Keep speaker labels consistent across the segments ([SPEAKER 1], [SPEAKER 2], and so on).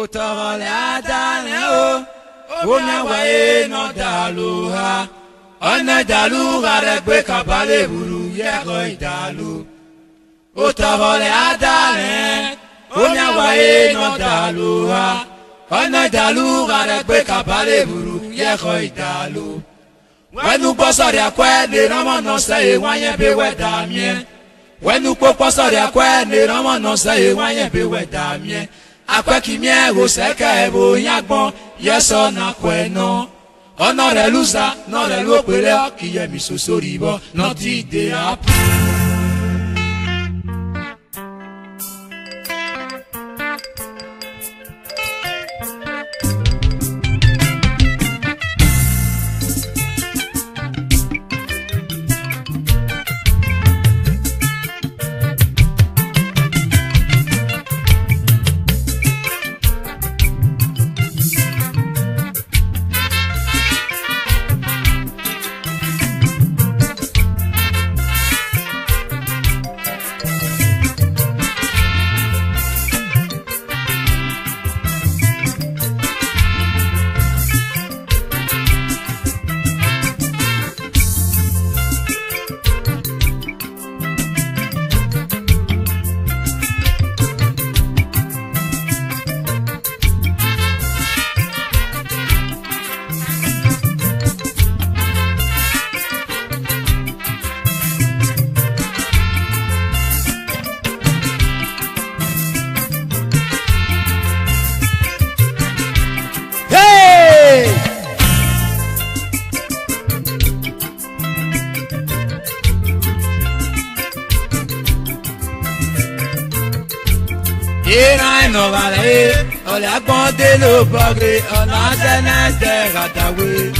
[SPEAKER 1] ụtọrọlị adanị o onye waye nọ dalụ ha ọnẹ dalụ ghara gbe kabalẹ buru yẹkọ ìdalụ ụtọrọlị adanị onye waye nọ dalụ ha ọnẹ dalụ ghara gbe kabalẹ buru yẹkọ ìdalụ wẹnugbọsọrịa kwẹ dị n'ọmọnọsẹ ìwanyẹ e bí wẹ dàmíẹ wẹnugbọsọrịa kwẹ dị n'ọmọnọsẹ ìwanyẹ be wẹ dàmíẹ akwekimie woseke bo nyagbɔ yesɔ nakɔe nɔ ɔnɔrɛluza nɔrɛlu okpele ɔkiyemi sosoribɔ nɔti de apu. Iran e Novare, Ola Pantelo Pogre, Ola Zanas de Ratawe.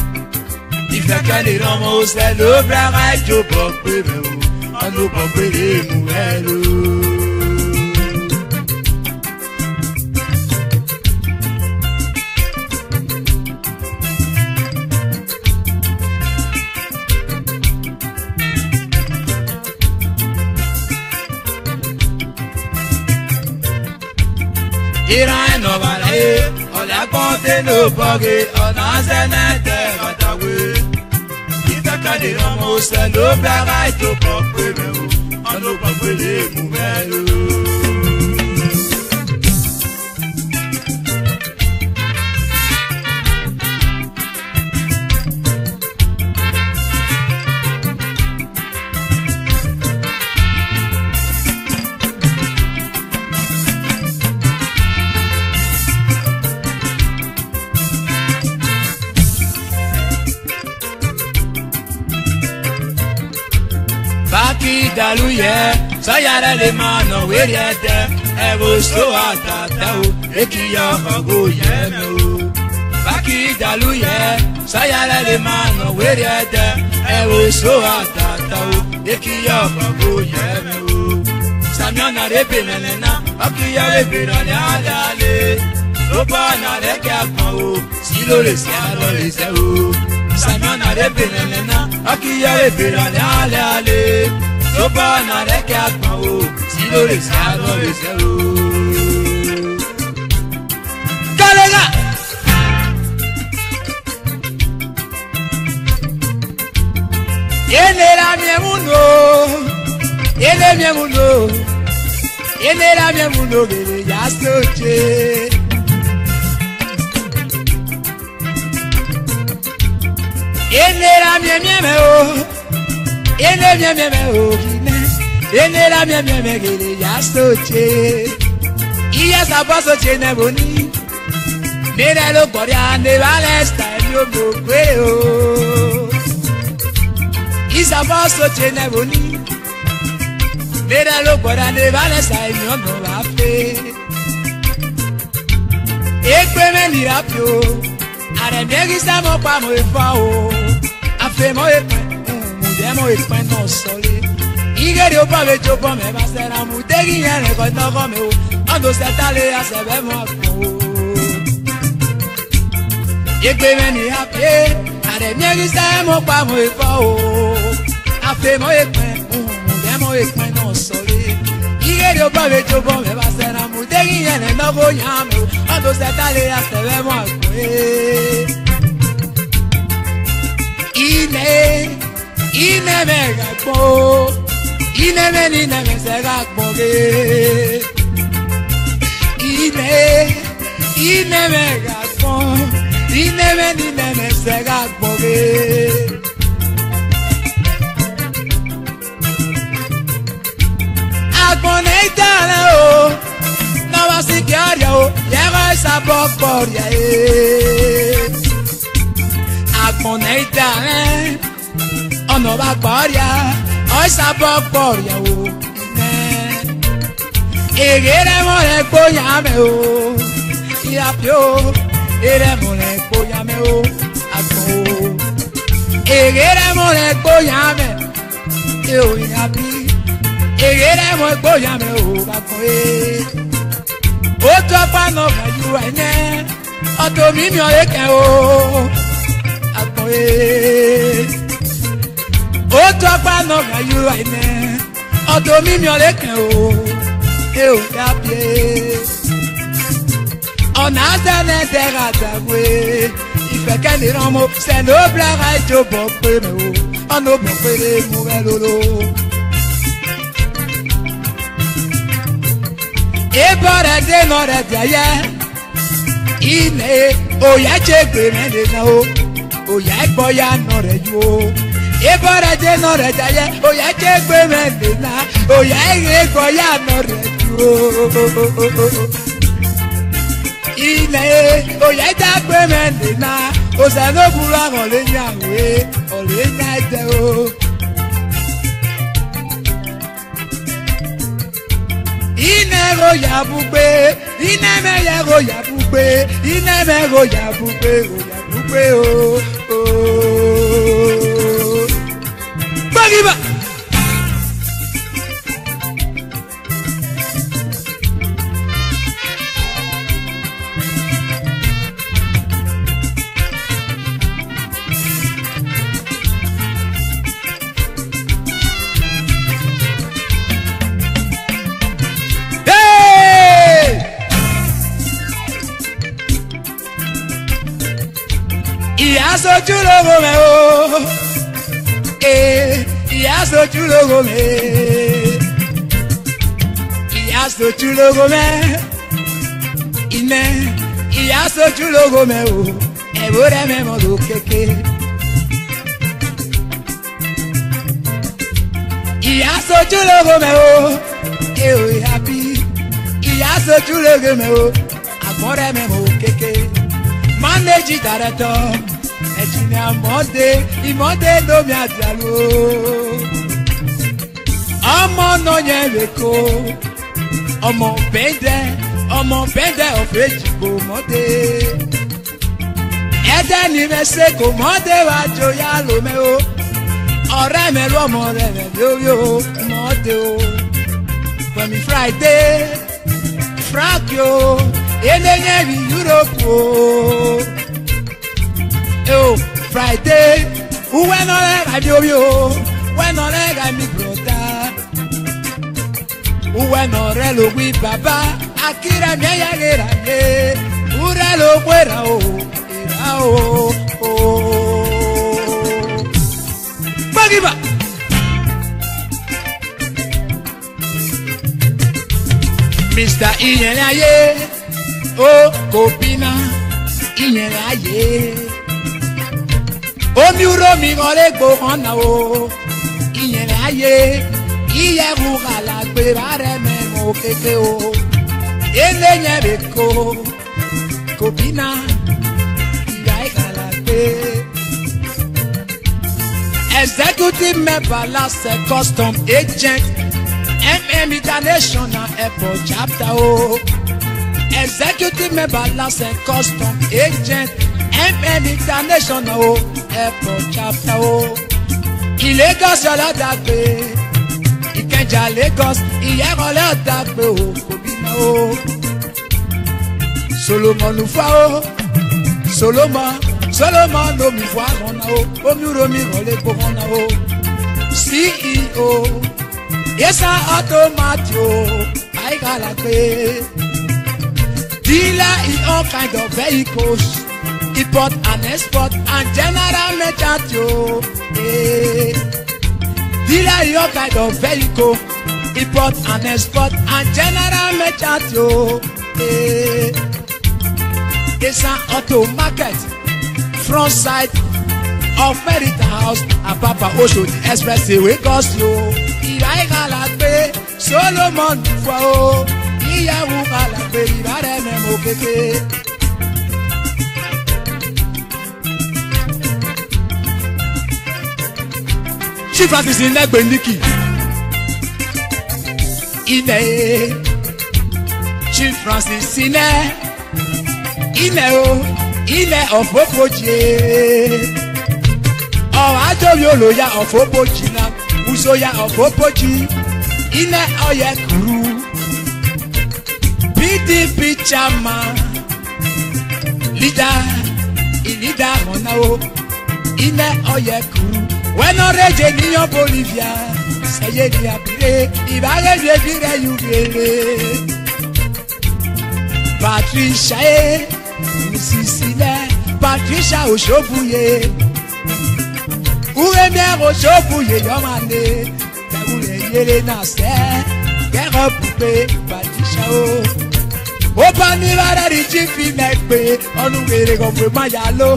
[SPEAKER 1] Ifakale Ramos, Hello Brava, Joe Pogre, Hello Pogre, Mouelo. Iran nọbalẹ ọlẹkùn tẹlẹ bọgẹ ọ̀nà sẹnẹtẹ ọ̀dàwé. Ìfẹ́kẹ̀lé ọmọ òsè ló bẹ̀rẹ̀ ìtòkọ̀ pé mẹ́wò ọ̀nà òpàpẹ́lẹ́ mú mẹ́lò. jẹ́ sọ́yàrá lè máa nà wéré ẹ̀tẹ́ ẹ̀ e wò só àtàtà o èkìyà ọ̀gọ́ yẹ mẹ́ o. bákì ìdàlú yẹ sọ́yàrá lè máa nà wéré ẹ̀tẹ́ ẹ̀ e wò só àtàtà o èkìyà ọ̀gọ́ yẹ mẹ́ o. samiọ́nà rẹ̀ bẹ̀rẹ̀ lẹ́nà ọkìyà rẹ̀ bẹ̀rẹ̀ lẹ́ àlàálẹ̀ ló bá ọ̀nà rẹ̀ kẹ́ àpọ̀n o sí lórí sí àlọ́ lè sẹ́ o. samiọ́nà rẹ̀ bẹ̀rẹ̀ lẹ́nà ọkìyà rẹ̀ bẹ̀rẹ̀ lẹ́ àlàálẹ̀ tó bá ọ̀nà rẹ̀ kí a gbọ̀n o sí lórí sí àlọ́rẹ̀ sẹ́ o. kálẹ́gà. yéèlera miẹ̀mú lò yéèlé miẹ̀mú lò yéèlera miẹ̀mú lò gèrè yá sóòjé. yéèlera miẹ̀mí ẹ̀mẹ́ o ene miemieme ogine enera miemieme gele ya soche iye sabo soche ne boni, ni nira ló kọrí ande palestine ló mọ pé o ìsàbọ soche ne boni, ni nira ló kọrí ande palestine ló mọ wá pé ekpe mẹ́lì rà pé mo pa mo pamọ́ e o, o mo ìpẹ́. E mo rispendo sole igeri o pave jo po me basera mu tegi yere ko to ko me o odo se tale a se be mo ko yegbe me ni ape are mi ri se mo pa mo ifo o ape mo epe mu de mo epe no sole igeri o pave jo po me basera mu tegi yere no ko ya me odo se tale a se be mo ko e Ile inebe y inebe n'inebe se gakpo gị ine inebe gakpo inebe n'inebe se gakpo gị. Agbọ̀nẹ́tàlẹ̀ o, a esa ya ọ̀nà bá gbọ́ọ̀rìà ọ̀ṣà bọ́ gbọ́ọ̀rìà o èrè rẹ̀ mọ̀ rẹ̀ gbóyà mẹ́ o ìyàpẹ́ o èrè mọ̀ rẹ̀ gbóyà mẹ́ o àgbọ̀ o èrè rẹ̀ mọ̀ rẹ̀ gbóyà mẹ́ o ìyàpẹ́ èrè rẹ̀ mọ̀ gbóyà mẹ́ o àgbọ̀ e ó tó apá náà ẹ̀ yẹn ọ̀dọ̀ mímí ọ̀yẹ́kẹ́ o àgbọ̀ e dọ́gba nọmba yóò àìmẹ ọdọ mímí ọlẹkẹ o ẹ ò dábìẹ ọ̀nà àdánẹ́dẹ́rẹ́ àtàwé ìfẹ̀kẹ́lẹ́ rán sẹ́ni ó blára ìjọ bọ̀ péré o ọ̀nà ó bọ̀ péré mú rẹ lóró. ìbọn rẹ̀ dènà rẹ̀ dẹ̀yẹ ilẹ̀ òyà jẹ́ gbèrè nìyẹn o òyà ẹ̀gbọ́n yà nọ rẹ̀ yìí ebora je no re jaye oya je gbe medina oya ire ko ya no re duro ilẹ̀ oya ja gbe medina osanoburu àwọn lẹ́yìn àwẹ ọ̀lẹ́yìn àjẹ o. inẹ́ro yàbùgbé inẹ́mẹ́yẹ̀ro yàbùgbé inẹ́mẹ́ro yàbùgbé o yàbùgbé o. sojú lógo mi o ìyá sojú lógo mi ìyá sojú lógo mi ìmẹ ìyá sojú lógo mi o ẹ̀wọ́ rẹ̀ mi mọ̀ ló kéke. ìyá sojú lógo mi o èò ìyá bí ìyá sojú lógo mi o àbọ̀rẹ̀ mi mọ̀ ló kéke. Manage it at a time jìnnà àmọ́dé ìmọ́dé lómi àjàló. ọmọ náà yẹn lè kó ọmọ bẹ́ẹ̀dẹ́ ọmọ bẹ́ẹ̀dẹ́ ọ̀fẹ́ jìgbò mọ́dé. ẹ̀dẹ́ ni mẹ́sẹ̀ kò mọ́dé wá jọ yá lómẹ́ o ọ̀rẹ́ mi lọ́mọ rẹ̀ rẹ̀ lórí o mọ́dé o pẹ̀mí friday frank o eléyẹ̀rì yúróòpù o. oh, Friday, when all I do you, when all I me brother, when all I lo we baba, akira mi ayagera ye, ura lo fuera o, era o, o. Magiba. Mr. Inyelaye, oh, oh, oh, oh. Kopina, Inyelaye. omi ro mi kan lè gbó náà o ìyẹn ayé iye mu bàrẹ̀ mẹ́nu kéke o ilé yẹn bè ko kò bí na ìyá ìkàlà executive member lásẹ̀ custom agent mm international airport chapter o executive member lásẹ̀ custom agent. FM international o oh, airport chapter o oh. ìlẹ́gọ́sì ọlọ́dàgbé ìkẹjà Lagos ìyẹ́rọ ọlọ́dàgbé o oh, kò bímọ o Solomon lùfà o Solomon Solomon lomi fún àwọn náà o omi romi rọlé gbogbo náà o CEO yẹsà automati o àyíká la pé dealer in all kind of vehicles import and export and general merchant o. Eh. Dealer your kind of vehicle, import and export and general merchant o. Eh. Kesan auto market front side of merit house Apapa Oshodi expressway Lagos o. Ìyá ìkàlà gbé Solomon fọ́ o. Ìyàwó kàlà gbé ìbára ẹ̀mẹ̀ mọ́ kékeré. chief artist ilẹ̀ gbẹ̀ndíkì ilẹ̀ chief francis ilẹ̀ e. ilẹ̀ o ilẹ̀ ọ̀fọ̀fọ̀jì e. ọ̀hájọ́bí olóya ọ̀fọ̀fọ̀jì náà usoya ọ̀fọ̀fọ̀jì ilẹ̀ ọ̀yẹ̀ kúrú pdp chairman leader ìlídà ọ̀nà o ilẹ̀ ọ̀yẹ̀ kúrú. When I read the niyɔ bolivia say ni abire ibahɛdze bi rɛ yubiere patricia ye eh, musisi lɛ patricia osobu ye uwemia eh, osobu ye yɔmande tɛwule yele na sɛ kɛrɛ pupe patricia o ó bá ní rárá rí jí fi mẹ́ pé ọdún wèrè kọ̀ọ̀pẹ̀ má yá ló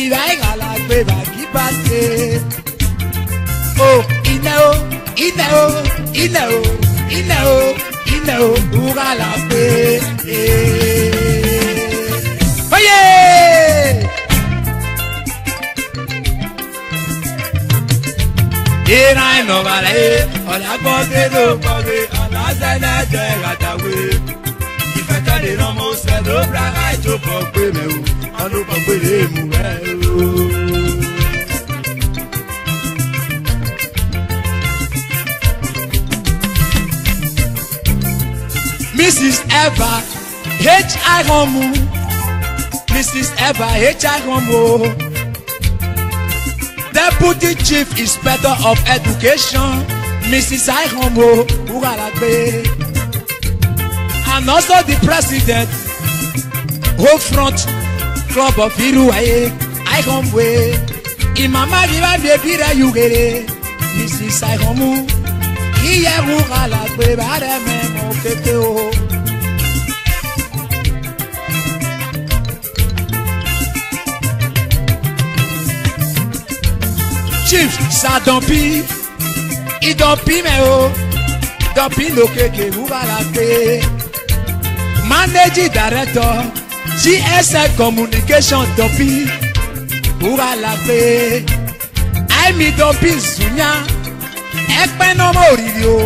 [SPEAKER 1] ìrà ìhàlà gbé birthday. Oh, Inao, Inao, Inao, Inao, Inao, hurra la paix. Voyez! Ira no vale, hola pote do pote, hola zana de gatawe. Ìfẹ́ tẹ́lẹ̀ náà mo ṣẹ́ ló bra àìjọ pọ̀ pé mẹ́wò, ọdún pọ̀ pé lè mú ẹ o. Mrs. Eba H.I. Homu Mrs. Eba H.I. Homu Deputy Chief Inspector of Education Mrs. I. Homu Uralagbe and also the President Whole Front Club of Iruwaye I. Homu Imama Yiwa Bebira Yugere Mrs. I. Homu iyẹ̀wù kàlàgbé bàrẹ̀ mẹ́nu kété o. chief sadọ̀bí ìdọ̀bí mẹ́ o dọ̀bí lókèké wù kàlàgbé manager director gsl communication dọ̀bí wù kàlàgbé àìmí dọ̀bí zùnyá ẹpẹ́ náà mọ̀ òrìrì o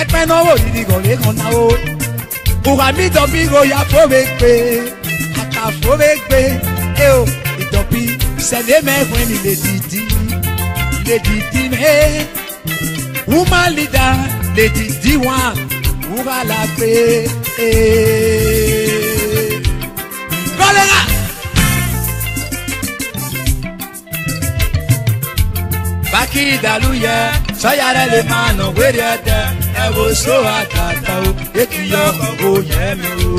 [SPEAKER 1] ẹpẹ́ náà mọ̀ òrìrì gọ̀lẹ́ kan náà o òwà mi dọ̀bí royà fòwégbé àkà fòwégbé ẹ o ìdọ̀bí sẹ̀lẹ̀ mẹ́rin ni lè dìdí lè dìdí mẹ́ woman leader lè dìdí wọn wúrà la pé. kọ́lẹ́rà. kí ìdàlú yẹ sọ́yà rẹ̀ lè máa nà wéré ẹ̀dẹ ẹ wo só àtàtà o èkì yọ ọ̀gbọ̀ yẹ mi o.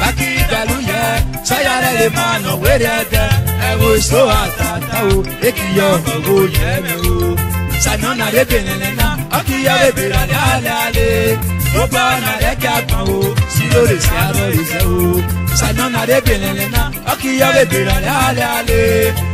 [SPEAKER 1] bá kí ìdàlú yẹ sọ́yà rẹ̀ lè máa nà wéré ẹ̀dẹ ẹ wo só àtàtà o èkì yọ ọ̀gbọ̀ yẹ mi o. sànà nàdé bènìlẹ̀ náà ọkì yọ ebèrè àlẹ́ àlẹ́ àlẹ́ ó bá nàdé kí a kàn o sí lórí sí àlọ́ ìṣẹ́ o. sànà nàdé bènìlẹ̀ náà ọkì yọ ebèrè àlẹ́ àlẹ́ àlẹ́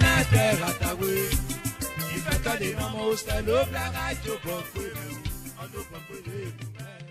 [SPEAKER 1] the most. I love that I do.